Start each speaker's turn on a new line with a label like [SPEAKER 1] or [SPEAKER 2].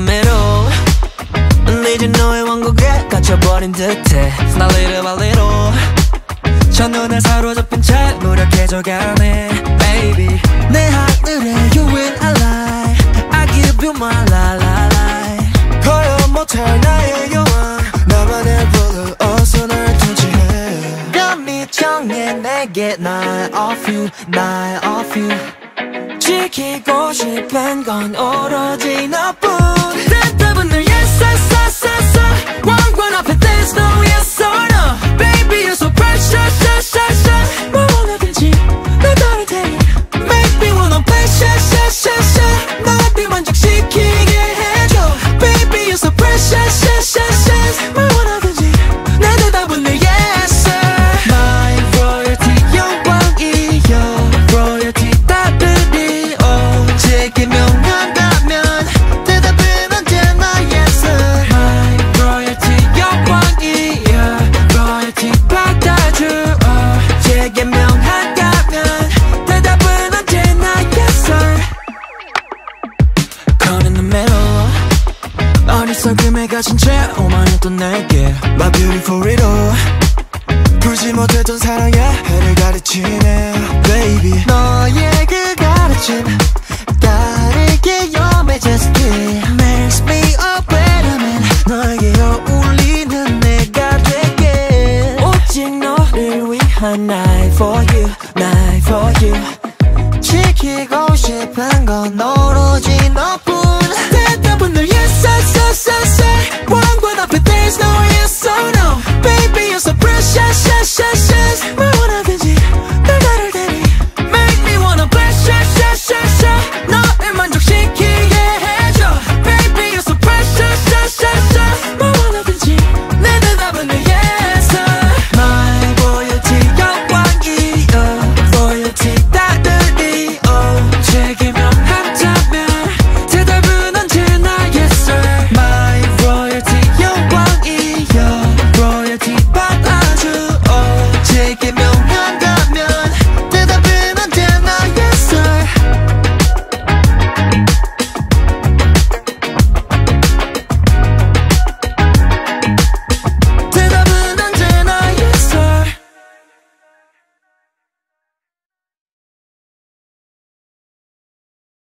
[SPEAKER 1] middle 이제 너의 왕국에 갇혀버린 듯해. 날 little by little 첫눈에 사로잡힌 채 무력해져가네 Baby 내 하늘에 you will ally I give you my life
[SPEAKER 2] 허용 못할 나의 영원 나만의 불을 어서 날 통치해.
[SPEAKER 1] 감히 정해 내게 나의 off you 나의 off you. 지키고 싶은 건 오로지 너뿐 썩음에 가진 채 오만했던 내게
[SPEAKER 2] My beautiful r i d d 풀지 못했던 사랑의 해를 가르치네 Baby
[SPEAKER 1] 너의 그 가르침 다르게 Your Majesty Makes me a better man 너에게 어울리는 내가 되게 오직 너를 위한 Night for you Night for you 지키고 싶은 건 오로지 너